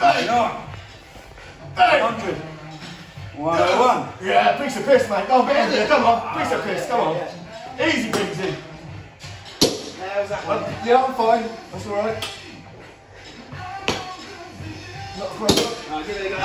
Hey. Hey. 100. 101. Yeah, piece of piss, mate. Go on, get. Come on, piece of piss. Come on. Easy peasy. How's that one? Yeah, I'm fine. That's all right. Not a problem. Right, give it a go.